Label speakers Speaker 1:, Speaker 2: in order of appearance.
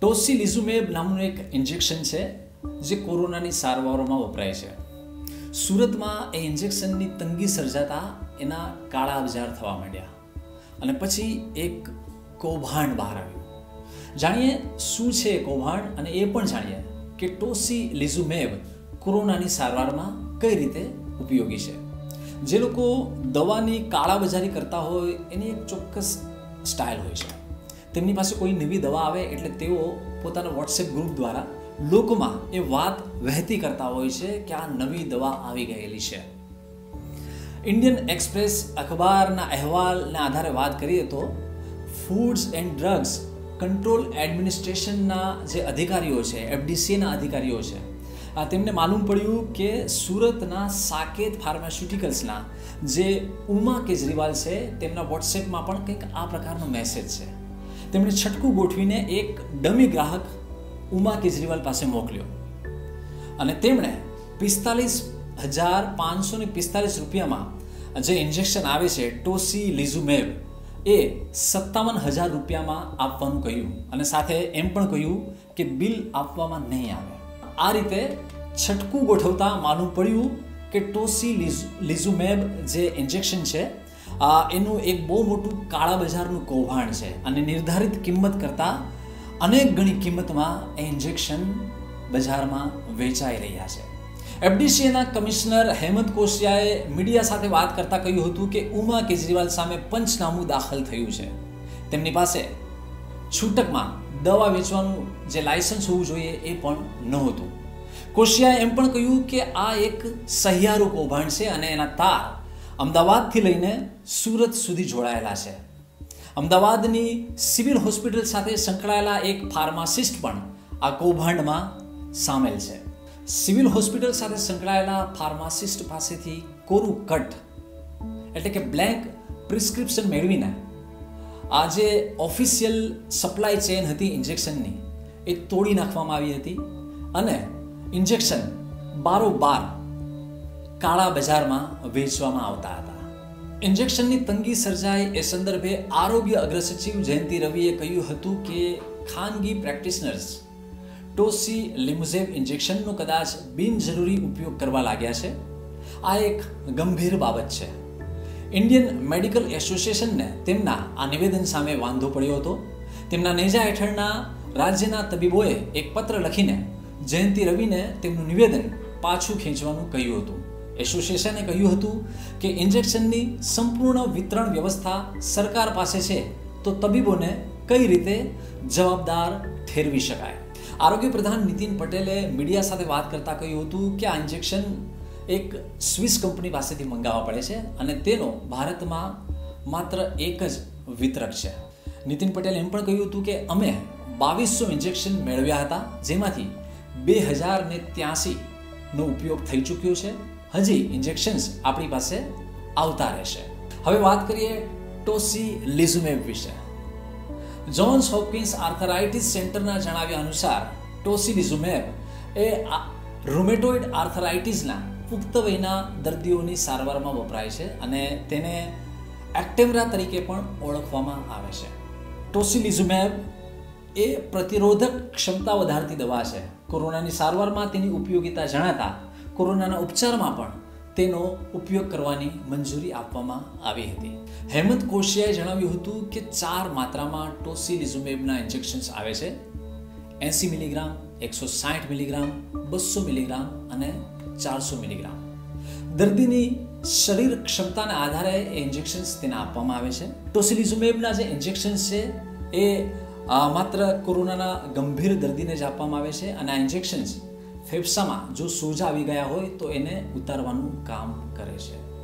Speaker 1: ટોસીલિઝુમેબ નામનું એક ઇન્જેક્શન છે, જે કોરોનાની સારવારોમાં વપરાય છે. સુરતમાં એ ઇન્જેક્શનની તંગી સર્જાતા એના કાળા બજાર થવા માંડ્યા. અને પછી એક કૌભાંડ બહાર આવ્યું. જાણીએ શું છે કૌભાંડ? અને એ પણ જાણીએ કે ટોસીલિઝુમેબ કોરોનાની સારવારમાં કઈ રીતે ઉપયોગી છે. જે લોકો દવાની કાળાબજારી કરતા હોય, એની એક ચોક્કસ સ્ટાઇલ હોય છે. તેમની પાસે કોઈ નવી દવા આવે એટલે તેઓ પોતાના વોટ્સએપ ગ્રુપ દ્વારા લોકોમાં એ વાત વહેતી કરતા હોય છે કે આ નવી દવા આવી ગયેલી છે. ઇન્ડિયન એક્સપ્રેસ અખબારના અહેવાલના આધારે વાત કરીએ તો ફૂડ્સ એન્ડ ડ્રગ્સ કંટ્રોલ એડમિનિસ્ટ્રેશનના જે અધિકારીઓ છે એફડીસીના અધિકારીઓ છે તેમને માલુમ પડ્યું કે સુરતના સાકેત ફાર્માસ્યુટિકલ્સના જે ઉમા કેજરીવાલ છે, તેમના વોટ્સએપમાં પણ કંઈક આ પ્રકારનો મેસેજ છે. તેમણે છટકું ગોઠવીને એક ડમી ગ્રાહક ઉમા કેજરીવાલ પાસે મોકલ્યો. અને તેમણે પિસ્તાલીસ હજાર પાંચસો ને પિસ્તાલીસ રૂપિયામાં જે ઇન્જેક્શન આવે છે ટોસી લિઝુમેબ એ સત્તાવન હજાર રૂપિયામાં આપવાનું કહ્યું. અને સાથે એમ પણ કહ્યું કે બિલ આપવામાં નહીં આવે. આ રીતે છટકું ગોઠવતા માલુમ પડ્યું કે ટોસી લિઝુમેબ જે ઇન્જેક્શન છે એનું એક બહુ મોટું કાળા બજારનું કૌભાંડ છે અને નિર્ધારિત કિંમત કરતાં અનેક ગણી કિંમતમાં એ ઇન્જેક્શન બજારમાં વેચાઈ રહ્યા છે. એફડીસીએના કમિશનર હેમંત કોશિયાએ મીડિયા સાથે વાત કરતાં કહ્યું હતું કે ઉમા કેજરીવાલ સામે પંચનામું દાખલ થયું છે. તેમની પાસે છૂટકમાં દવા વેચવાનું જે લાયસન્સ હોવું જોઈએ એ પણ નહોતું. કોશિયાએ એમ પણ કહ્યું કે આ એક સહિયારું કૌભાંડ છે અને એના તાર અમદાવાદથી લઈને સુરત સુધી જોડાયેલા છે. અમદાવાદની સિવિલ હોસ્પિટલ સાથે સંકળાયેલા એક ફાર્માસિસ્ટ પણ આ કૌભાંડમાં સામેલ છે. સિવિલ હોસ્પિટલ સાથે સંકળાયેલા ફાર્માસિસ્ટ પાસેથી કોરું કટ, એટલે કે બ્લેન્ક પ્રિસ્ક્રિપ્શન મેળવીને આ જે ઓફિશિયલ સપ્લાય ચેન હતી ઇન્જેક્શનની. એ તોડી નાખવામાં આવી હતી અને ઇન્જેક્શન બારોબાર કાળા બજારમાં વેચવામાં આવતા હતા. ઇન્જેક્શનની તંગી સર્જાય એ સંદર્ભે આરોગ્ય અગ્રસચિવ જયંતિ રવિએ કહ્યું હતું કે ખાનગી પ્રેક્ટિશનર્સ ટોસી લિમુઝેવ ઇન્જેક્શનનો કદાચ બિનજરૂરી ઉપયોગ કરવા લાગ્યા છે. આ એક ગંભીર બાબત છે. ઇન્ડિયન મેડિકલ એસોસિએશનને તેમના આ નિવેદન સામે વાંધો પડ્યો હતો. તેમના નેજા હેઠળના રાજ્યના તબીબોએ એક પત્ર લખીને જયંતિ રવિને તેમનું નિવેદન પાછું ખેંચવાનું કહ્યું હતું. એસોસિએશને કહ્યું હતું કે ઇન્જેક્શનની સંપૂર્ણ વિતરણ વ્યવસ્થા સરકાર પાસે છે, તો તબીબોને કઈ રીતે જવાબદાર ઠેરવી શકાય? આરોગ્ય પ્રધાન નીતિન પટેલે મીડિયા સાથે વાત કરતા કહ્યું હતું કે આ ઇન્જેક્શન એક સ્વિસ કંપની પાસેથી મંગાવવા પડે છે અને તેનો ભારતમાં માત્ર એક જ વિતરક છે. નીતિન પટેલે એમ પણ કહ્યું હતું કે અમે બાવીસો ઇન્જેક્શન મેળવ્યા હતા, જેમાંથી બે હજાર ત્યાસીનો ઉપયોગ થઈ ચૂક્યો છે. હજી ઇન્જેક્શન્સ આપણી પાસે આવતા રહેશે. હવે વાત કરીએ ટોસી લિઝુમેબ વિશે. જોન્સ હોપકિન્સ આર્થરાઇટિસ સેન્ટરના જણાવ્યા અનુસાર, ટોસિલિઝુમેબ એ રૂમેટોઇડ આર્થરાઇટિસના પુખ્ત વયના દર્દીઓની સારવારમાં વપરાય છે અને તેને એક્ટેમરા તરીકે પણ ઓળખવામાં આવે છે. ટોસિલિઝુમેબ એ પ્રતિરોધક ક્ષમતા વધારતી દવા છે. કોરોનાની સારવારમાં તેની ઉપયોગિતા જણાતા કોરોનાના ઉપચારમાં પણ તેનો ઉપયોગ કરવાની મંજૂરી આપવામાં આવી હતી. હેમંત કોશિયાએ જણાવ્યું હતું કે ચાર માત્રામાં ટોસિલિઝુમેબના ઇન્જેક્શન્સ આવે છે. એંસી મિલીગ્રામ, એકસો સાઠ મિલીગ્રામ, બસો મિલીગ્રામ અને ચારસો મિલીગ્રામ. દર્દીની શરીર ક્ષમતાના આધારે એ ઇન્જેક્શન્સ તેને આપવામાં આવે છે. ટોસિલિઝુમેબના જે ઇન્જેક્શન્સ છે, એ માત્ર કોરોનાના ગંભીર દર્દીને જ આપવામાં આવે છે અને આ ઇન્જેક્શન્સ ફેફસામાં જો સોજા આવી ગયા હોય તો એને ઉતારવાનું કામ કરે છે.